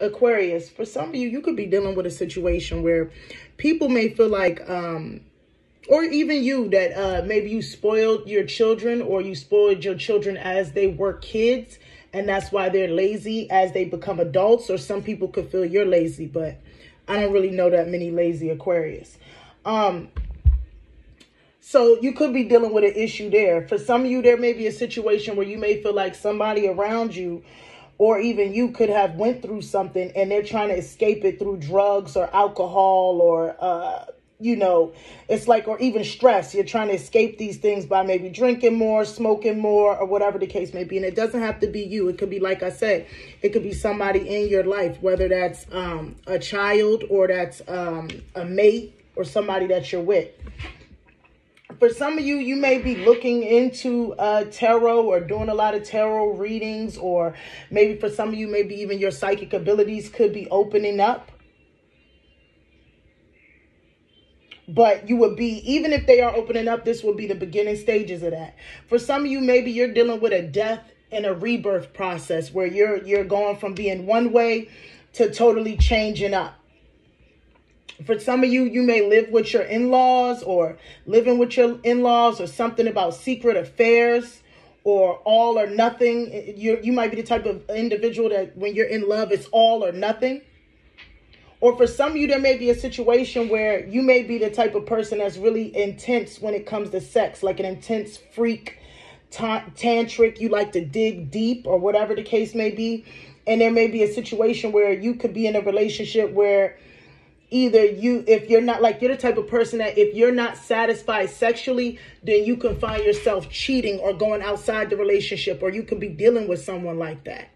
Aquarius, for some of you, you could be dealing with a situation where people may feel like, um, or even you, that uh, maybe you spoiled your children or you spoiled your children as they were kids, and that's why they're lazy as they become adults. Or some people could feel you're lazy, but I don't really know that many lazy Aquarius. Um, so you could be dealing with an issue there. For some of you, there may be a situation where you may feel like somebody around you or even you could have went through something and they're trying to escape it through drugs or alcohol or uh, you know it's like or even stress. You're trying to escape these things by maybe drinking more smoking more or whatever the case may be. And it doesn't have to be you. It could be like i said it could be somebody in your life whether that's um, a child or that's um, a mate or somebody that you're with for some of you, you may be looking into uh, tarot or doing a lot of tarot readings, or maybe for some of you, maybe even your psychic abilities could be opening up. But you would be, even if they are opening up, this will be the beginning stages of that. For some of you, maybe you're dealing with a death and a rebirth process where you're you're going from being one way to totally changing up for some of you, you may live with your in-laws or living with your in-laws or something about secret affairs or all or nothing. You you might be the type of individual that when you're in love, it's all or nothing. Or for some of you, there may be a situation where you may be the type of person that's really intense when it comes to sex, like an intense freak, tantric. You like to dig deep or whatever the case may be. And there may be a situation where you could be in a relationship where either you if you're not like you're the type of person that if you're not satisfied sexually then you can find yourself cheating or going outside the relationship or you can be dealing with someone like that